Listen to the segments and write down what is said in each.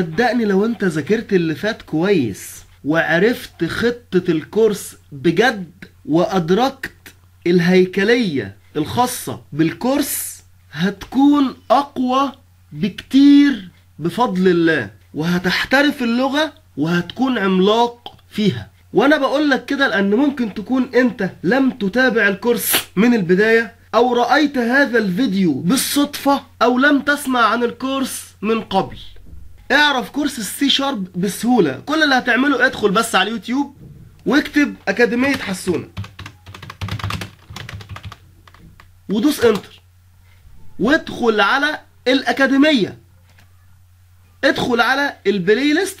صدقني لو انت ذاكرت اللي فات كويس وعرفت خطة الكورس بجد وأدركت الهيكلية الخاصة بالكورس هتكون أقوى بكتير بفضل الله وهتحترف اللغة وهتكون عملاق فيها. وأنا بقول لك كده لأن ممكن تكون أنت لم تتابع الكورس من البداية أو رأيت هذا الفيديو بالصدفة أو لم تسمع عن الكورس من قبل. اعرف course ال C Sharp بسهولة. كل اللي هتعمله ادخل بس على اليوتيوب واكتب أكاديمية حسونة. ودوس enter وادخل على الأكاديمية. ادخل على ال playlist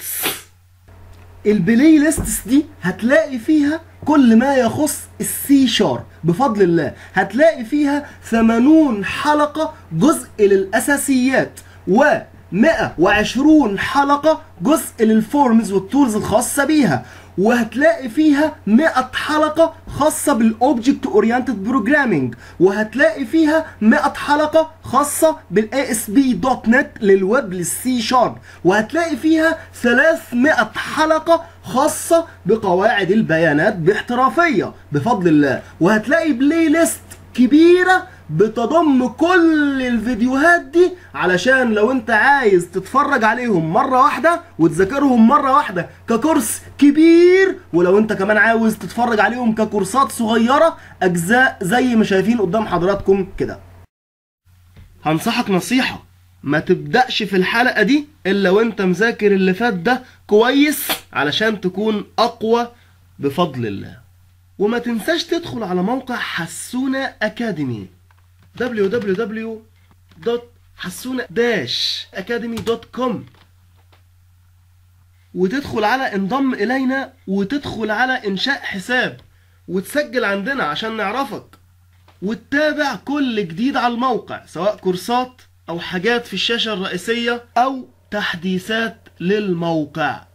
ال playlists دي هتلاقي فيها كل ما يخص ال C Sharp بفضل الله. هتلاقي فيها 80 حلقة جزء للأساسيات. و 120 حلقة جزء لل forms وال tools الخاصة بيها وهتلاقي فيها 100 حلقة خاصة بال object oriented programming وهتلاقي فيها 100 حلقة خاصة بال ASP.NET لل web لل C Sharp وهتلاقي فيها 300 حلقة خاصة بقواعد البيانات باحترافية بفضل الله وهتلاقي playlist كبيرة بتضم كل الفيديوهات دي علشان لو انت عايز تتفرج عليهم مرة واحدة وتذاكرهم مرة واحدة ككورس كبير ولو انت كمان عاوز تتفرج عليهم ككورسات صغيرة أجزاء زي ما شايفين قدام حضراتكم كده. هنصحك نصيحة ما تبدأش في الحلقة دي إلا وانت مذاكر اللي فات ده كويس علشان تكون أقوى بفضل الله. وما تنساش تدخل على موقع حسونة أكاديمي. www.حسونة-academy.com وتدخل على انضم إلينا وتدخل على إنشاء حساب وتسجل عندنا عشان نعرفك وتتابع كل جديد على الموقع سواء كورسات أو حاجات في الشاشة الرئيسية أو تحديثات للموقع.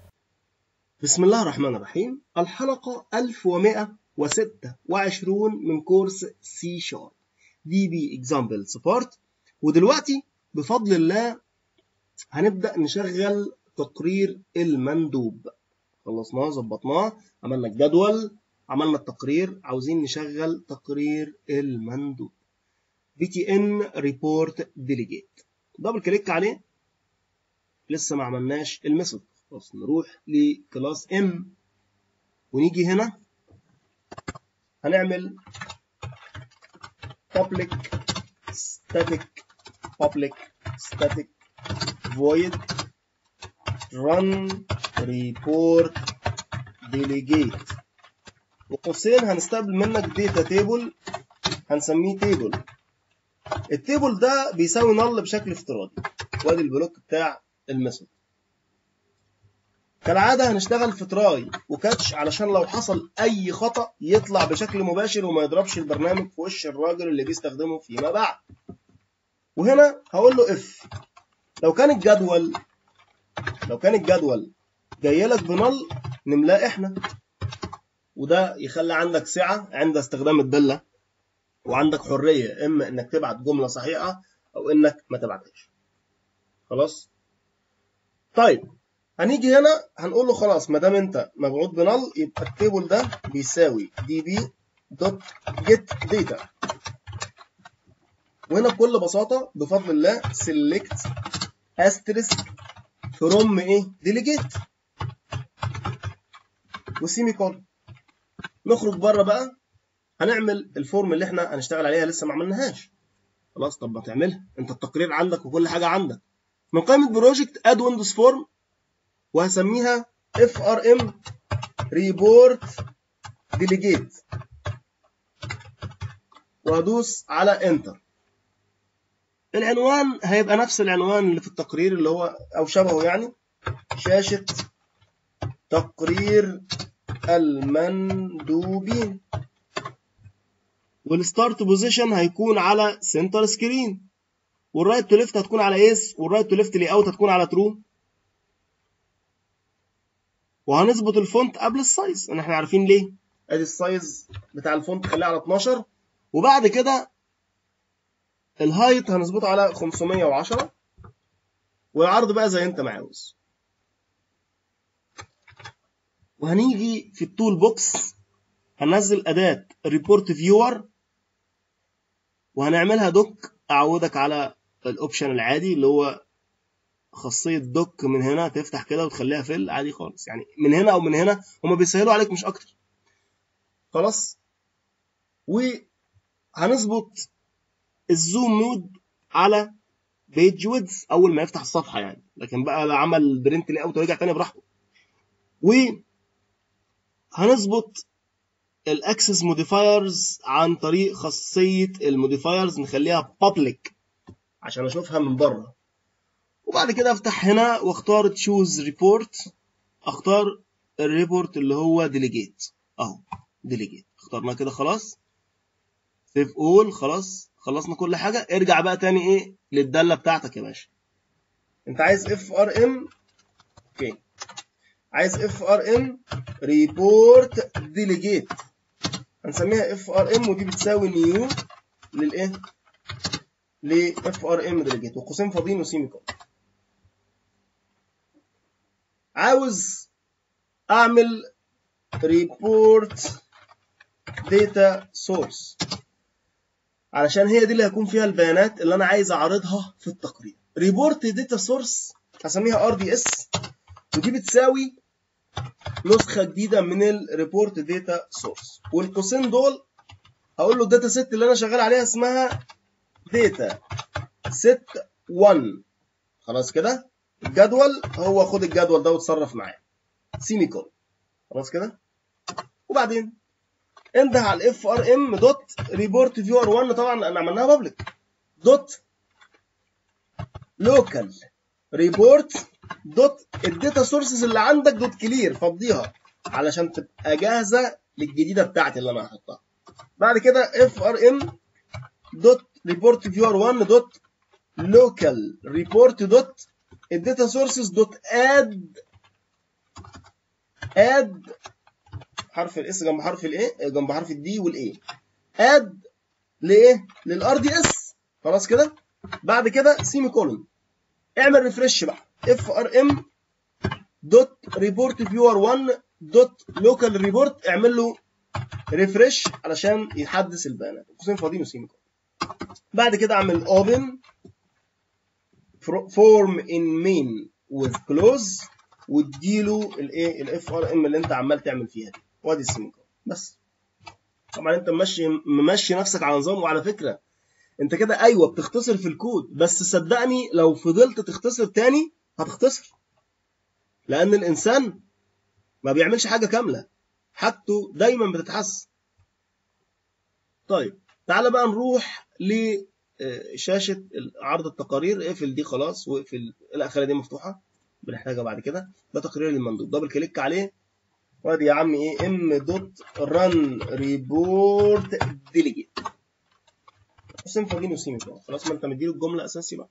بسم الله الرحمن الرحيم. الحلقة 1126 من كورس سي شارب. دي اكزامبل سبورت ودلوقتي بفضل الله هنبدأ نشغل تقرير المندوب. خلصناه ظبطناه عملنا الجدول عملنا التقرير عاوزين نشغل تقرير المندوب. إن report delegate double click عليه. لسه ما عملناش ال method خلاص نروح ل class ام ونيجي هنا. هنعمل public static public static void run report delegate. وقوسين هنستقبل منك data table هنسميه table ال table ده بيساوي null بشكل افتراضي. وادي ال block بتاع ال method كالعادة هنشتغل في try و catch علشان لو حصل أي خطأ يطلع بشكل مباشر وما يضربش البرنامج في وش الراجل اللي بيستخدمه فيما بعد. وهنا هقول له if لو كان الجدول لو كان الجدول جاي لك ب null نملاه إحنا وده يخلي عندك سعة عند استخدام الدالة وعندك حرية إما إنك تبعت جملة صحيحة أو إنك ما تبعتهاش. خلاص؟ طيب هنيجي هنا هنقول له خلاص ما دام انت مبعوث ب null يبقى ال table ده بيساوي DB dot get وهنا بكل بساطة بفضل الله select asterisk from إيه delegate و semicolon. نخرج بره بقى هنعمل ال form اللي إحنا هنشتغل عليها لسه ما عملناهاش. خلاص طب ما تعملها. انت التقرير عندك وكل حاجة عندك. من قائمة project add Windows form وهسميها FRM Report Delegate. وهدوس على enter العنوان هيبقى نفس العنوان اللي في التقرير اللي هو أو شبهه يعني. شاشة تقرير المندوبين. وال start position هيكون على center screen وال right to left هتكون على yes وال right to left layout هتكون على true وهنظبط ال font قبل ال size. ان إحنا عارفين ليه؟ ادي ال size بتاع ال font خليه على 12 وبعد كده ال height هنظبطه على 510 والعرض بقى زي انت ما عاوز. وهنيجي في ال toolbox هنزل أداة report viewer وهنعملها dock أعودك على ال option العادي اللي هو خاصية dock من هنا تفتح كده وتخليها fill عادي خالص. يعني من هنا أو من هنا هما بيسهلوا عليك مش أكتر. خلاص؟ وهنظبط ال zoom mode على page width أول ما يفتح الصفحة يعني. لكن بقى لا عمل print layout ورجع تاني براحته. و هنظبط ال access modifiers عن طريق خاصية ال modifiers نخليها public عشان اشوفها من بره. وبعد كده افتح هنا واختار choose report اختار ال report اللي هو delegate اهو delegate اخترناه كده خلاص. save all خلاص. خلصنا كل حاجة. ارجع بقى تاني إيه للدالة بتاعتك يا باشا. انت عايز FRM أوكي. عايز FRM report delegate هنسميها FRM ودي بتساوي new للإيه؟ ل FRM delegate وقوسين فاضيين و semi عاوز اعمل report data source علشان هي دي اللي هيكون فيها البيانات اللي أنا عايز أعرضها في التقرير. Report data source هسميها RDS ودي بتساوي نسخة جديدة من ال report data source والقوسين دول هقول له ال data set اللي أنا شغال عليها اسمها data set 1 خلاص كده؟ الجدول هو خد الجدول ده وتصرف معاه. semicolon خلاص كده؟ وبعدين انده على ال FRM dot report viewer 1 طبعا أنا عملناها public dot local report dot ال data sources اللي عندك dot clear فضيها علشان تبقى جاهزة للجديدة بتاعتي اللي أنا هحطها. بعد كده FRM dot report viewer 1 dot local report dot ال data sources dot add add حرف ال S جنب حرف ال A جنب حرف ال D وال A add لايه لل RDS خلاص كده؟ بعد كده semicolon اعمل refresh بقى. FRM dot report viewer 1 dot local report اعمل له refresh علشان يحدث البيانات. قوسين فاضيين و semicolon بعد كده اعمل open form in main with close واديله الايه ال FRM اللي انت عمال تعمل فيها دي. وادي ال semi بس. طبعا انت ممشي ممشي نفسك على نظام. وعلى فكرة انت كده أيوه بتختصر في الكود. بس صدقني لو فضلت تختصر تاني هتختصر. لأن الإنسان ما بيعملش حاجة كاملة. حاجته دايما بتتحسن. طيب تعالى بقى نروح لشاشه عرض التقارير اقفل دي خلاص واقفل الاخيره دي مفتوحة بنحتاجها بعد كده ده تقرير المندوب double click عليه. وادي يا عم إيه M dot run report delegate فاضيين وسيمي خلاص ما انت مديله الجملة أساسي بقى.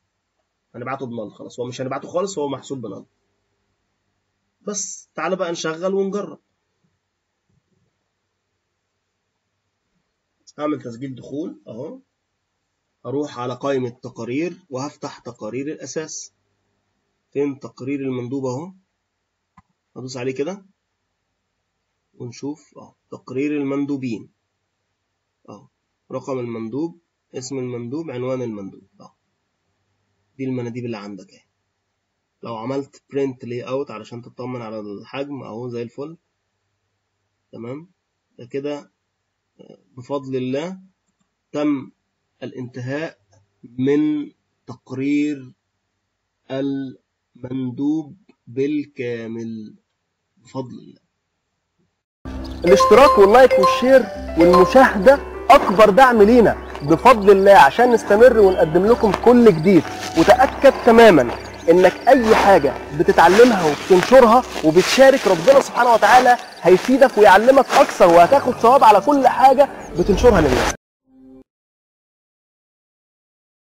هنبعته بنال خلاص هو مش هنبعته خالص هو محسوب بنال. بس تعالى بقى نشغل ونجرب. هعمل تسجيل دخول أهو. هروح على قائمة تقارير وهفتح تقارير الأساس. فين تقرير المندوب أهو؟ هدوس عليه كده ونشوف. اهو تقرير المندوبين. اهو رقم المندوب اسم المندوب عنوان المندوب. اهو دي المناديب اللي عندك أهي. لو عملت لي اوت علشان تطمن على الحجم أهو زي الفل. تمام؟ ده كده بفضل الله تم الانتهاء من تقرير المندوب بالكامل. بفضل الله. الاشتراك واللايك والشير والمشاهدة أكبر دعم لينا. بفضل الله عشان نستمر ونقدم لكم كل جديد. وتأكد تماما إنك أي حاجة بتتعلمها وبتنشرها وبتشارك ربنا سبحانه وتعالى هيفيدك ويعلمك أكثر وهتاخد ثواب على كل حاجة بتنشرها للناس.